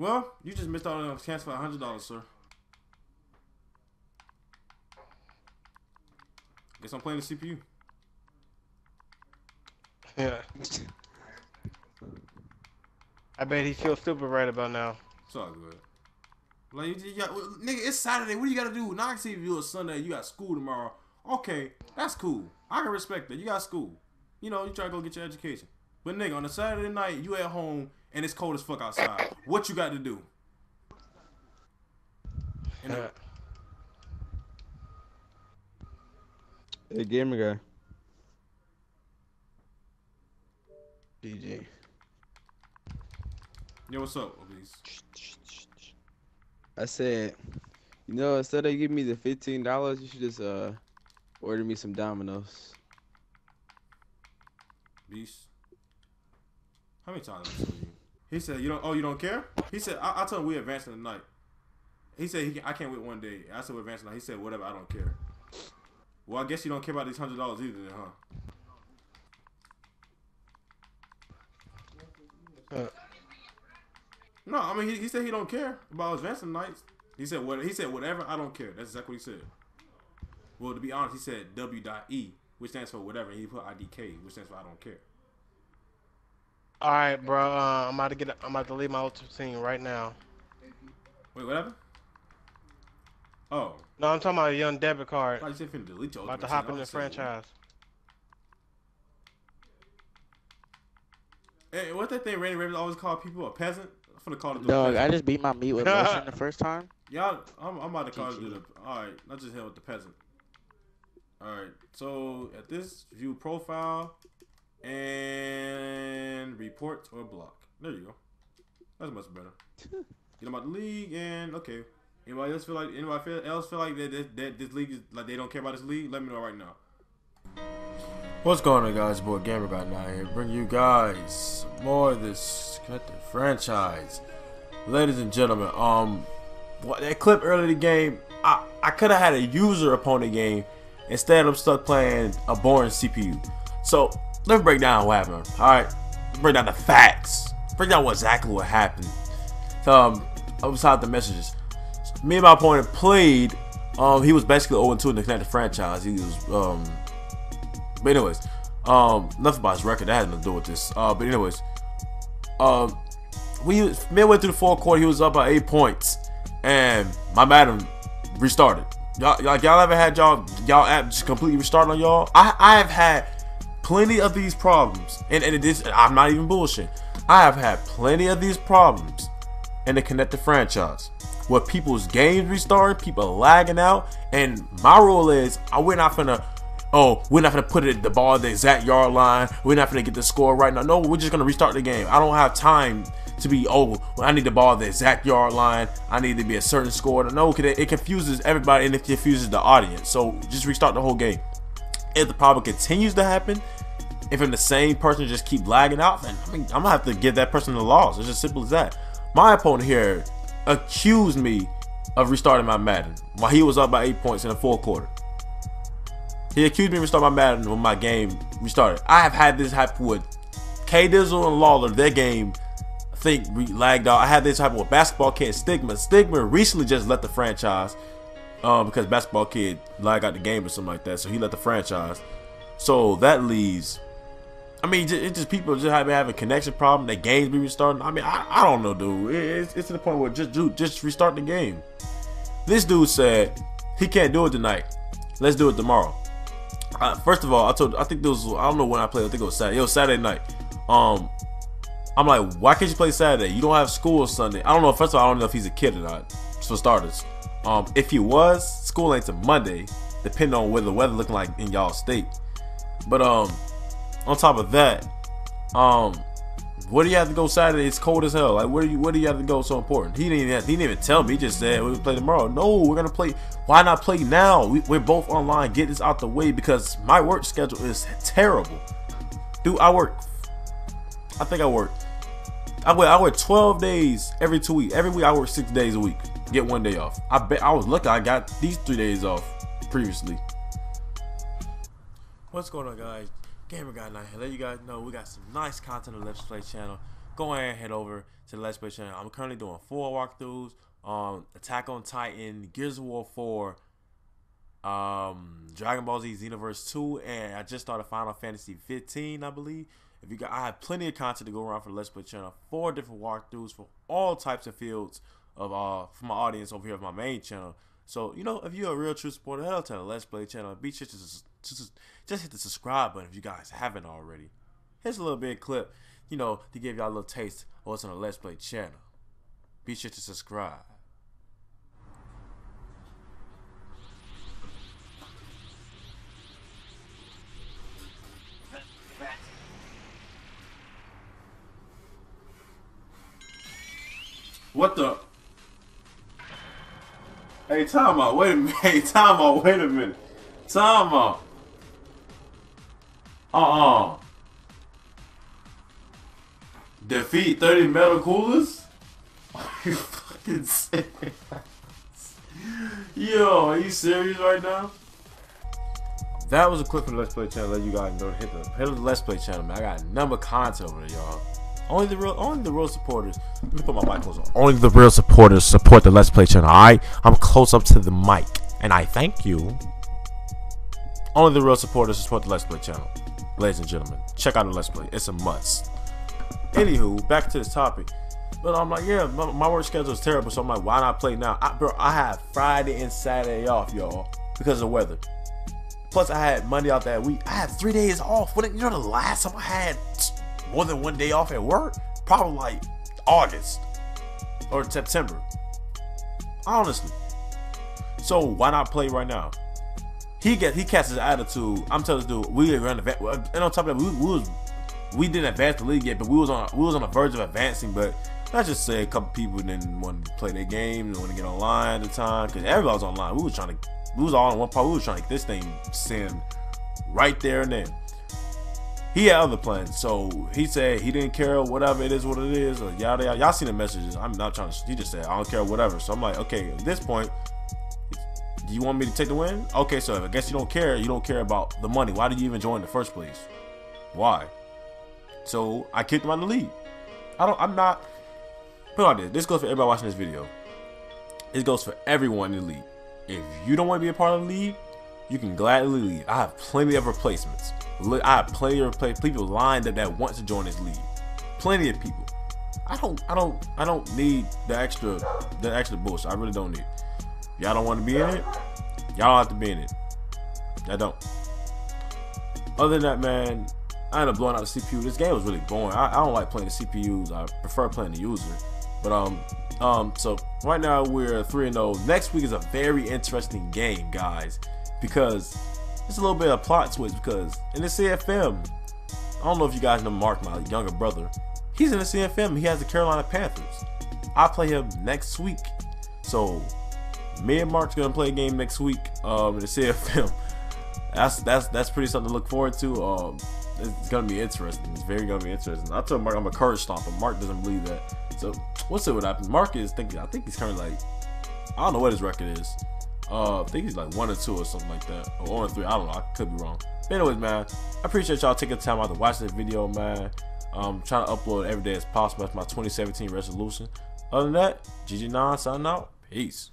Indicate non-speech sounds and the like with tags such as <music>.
Well, you just missed out on a chance for a hundred dollars, sir. Guess I'm playing the CPU. Yeah. I bet he feels stupid right about now. It's all good. Like, you, you got, nigga, it's Saturday. What do you got to do? Now I can see if you a Sunday. You got school tomorrow. Okay, that's cool. I can respect that. You got school. You know, you try to go get your education. But nigga, on a Saturday night, you at home and it's cold as fuck outside. What you got to do? And Yeah. Hey, gamer guy. GG. Yo, what's up, Obese? I said, you know, instead of giving me the fifteen dollars, you should just uh order me some Domino's. Beast. How many times did I tell you? He said, "You don't. Oh, you don't care." He said, "I, I told him we advancing tonight." He said, he, "I can't wait one day." I said, "We're advancing tonight." He said, "Whatever. I don't care." Well, I guess you don't care about these hundred dollars either, then, huh? Uh, No, I mean he, he said he don't care about advancing nights. He said what he said whatever. I don't care. That's exactly what he said. Well, to be honest, he said W.E, which stands for whatever. He put IDK, which stands for I don't care. All right, bro. Uh, I'm about to get. I'm about to leave my ultimate team right now. Wait, whatever. Oh, No, I'm talking about a young debit card. thought you said finna delete your. About to hop Team. in the franchise. Hey, what that thing Randy Ravens always call people a peasant? I'm finna call it the Dog, I just beat my meat with <laughs> lotion the first time. Y'all, I'm, I'm about to call it GG. the. All right, not just him with the peasant. All right, so at this view profile and report or block. There you go. That's much better. Get them out the league and okay. Anybody else feel like anybody feel, else feel like that, that, that this league is like they don't care about this league? Let me know right now. What's going on, guys? Boy, Gamer Guy now here, bring you guys more of this franchise, ladies and gentlemen. Um, what that clip earlier in the game, I I could have had a user opponent game. Instead, I'm stuck playing a boring CPU. So let's break down what happened. All right, let's break down the facts. Break down what exactly what happened. Um, outside the messages, me and my opponent played. Um, he was basically 0 2 in the connected franchise. He was um but anyways, um, nothing about his record that had nothing to do with this. Uh, but anyways, um, we midway through the fourth quarter, he was up by eight points, and my Madden restarted. Y'all, y'all, y'all ever had y'all y'all app just completely restart on y'all? I I have had plenty of these problems, and and is I'm not even bullshit. I have had plenty of these problems in the connected franchise where people's games restarting, people lagging out, and my rule is I we're not gonna oh we're not gonna put it the ball at the exact yard line, we're not gonna get the score right now. No, we're just gonna restart the game. I don't have time to be oh I need the ball at the exact yard line, I need to be a certain score. No, it confuses everybody and it confuses the audience. So just restart the whole game. If the problem continues to happen, if I'm the same person just keep lagging out, then I mean, I'm gonna have to give that person the loss. It's as simple as that. My opponent here accused me of restarting my Madden while he was up by eight points in the fourth quarter. He accused me of restarting my Madden when my game restarted. I have had this happen with K Dizzle and Lawler. Their game, I think, lagged out. I had this happen with Basketball Kid Stigma. Stigma recently just left the franchise um, because Basketball Kid lagged out the game or something like that. So he left the franchise. So that leaves I mean, it's just people just have having connection problem. Their games be restarting. I mean, I, I don't know, dude. It's, it's to the point where just dude, just restart the game. This dude said he can't do it tonight. Let's do it tomorrow. Uh, first of all, I told I think this was I don't know when I played. I think it was Saturday. It was Saturday night. Um, I'm like, why can't you play Saturday? You don't have school Sunday. I don't know. First of all, I don't know if he's a kid or not. For starters, um, if he was, school ain't to Monday, depending on where the weather looking like in y'all state. But um, on top of that, um, do you have to go Saturday? It's cold as hell. Like, where do you where do you have to go? So important. He didn't even have, he didn't even tell me. He just said we play tomorrow. No, we're gonna play. Why not play now? We, we're both online. Get this out the way because my work schedule is terrible. Dude, I work. I think I work. I work. I work 12 days every two weeks. Every week I work six days a week. Get one day off. I bet I was lucky. I got these three days off previously. What's going on, guys? Gamer Guy Nine. Let you guys know we got some nice content on the Let's Play channel. go ahead and head over to the Let's Play channel. I'm currently doing four walkthroughs on Attack on Titan, Gears of War 4, um, Dragon Ball Z Xenoverse 2, and I just started Final Fantasy 15, I believe. If you got, I have plenty of content to go around for the Let's Play channel. Four different walkthroughs for all types of fields of uh for my audience over here of my main channel. So you know, if you're a real true supporter, head to the Let's Play channel. Be sure to just, just just hit the subscribe button if you guys haven't already. Here's a little bit clip, you know, to give y'all a little taste of what's on the Let's Play channel. Be sure to subscribe. What the? Hey, time out. Wait a minute. <laughs> Hey, time out. Wait a minute. Time out. Uh-uh. Defeat 30 metal coolers? Are <laughs> you fucking serious? Yo, are you serious right now? That was a clip from the Let's Play channel. Let you guys know. Hit the hit the Let's Play channel, man. I got a number of content over there, y'all. Only the real, only the real supporters. Let me put my mic close on. Only the real supporters support the Let's Play channel. Alright, I'm close up to the mic, and I thank you. Only the real supporters support the Let's Play channel, ladies and gentlemen. Check out the Let's Play. It's a must. Anywho, back to this topic. But I'm like, yeah, my, my work schedule is terrible, so I'm like, why not play now? I, bro, I have Friday and Saturday off, y'all, because of the weather. Plus, I had Monday off that week. I had three days off. When you know the last time I had more than one day off at work? Probably like August or September. Honestly. So why not play right now? He gets he cast his attitude. I'm telling this dude, we are gonna and on top of that, we, we was we didn't advance the league yet, but we was on we was on the verge of advancing. But I just say a couple people didn't want to play their game, didn't want to get online at the time because everybody was online. We was trying to we was all in one part. We was trying to get this thing send right there and then he had other plans. So he said he didn't care, whatever it is, what it is, or yada yada. Y'all seen the messages. I'm not trying to. He just said I don't care, whatever. So I'm like, okay, at this point, do you want me to take the win? Okay, so I guess you don't care. You don't care about the money. Why did you even join in the first place? Why? So I kicked him out of the league. I don't. I'm not. Put on this. This goes for everybody watching this video. This goes for everyone in the league. If you don't want to be a part of the league, you can gladly leave. I have plenty of replacements. I have plenty of people lined up that want to join this league. Plenty of people. I don't, I don't, I don't need the extra, the extra bullshit. I really don't need. Y'all don't want to be in it. Y'all have to be in it. I don't. Other than that, man, I ended up blowing out the CPU. This game was really boring. I, I don't like playing the CPUs. I prefer playing the user. But um, um, so right now we're three and zero. Oh. Next week is a very interesting game, guys because it's a little bit of plot twist because in the CFM, I don't know if you guys know Mark, my younger brother. He's in the CFM. He has the Carolina Panthers. I play him next week. So me and Mark's gonna play a game next week um, in the <laughs> CFM. That's that's that's pretty something to look forward to. Um, it's gonna be interesting. It's very gonna be interesting. I told Mark I'm a courage stomper. Mark doesn't believe that. So we'll see what happens. Mark is thinking. I think he's currently like I don't know what his record is. Uh, I think he's like one or two or something like that, or one or three. I don't know. I could be wrong. But anyways, man, I appreciate y'all taking the time out to watch this video, man. Um, trying to upload every day as possible. That's my 2017 resolution. Other than that, GG9 signing out. Peace.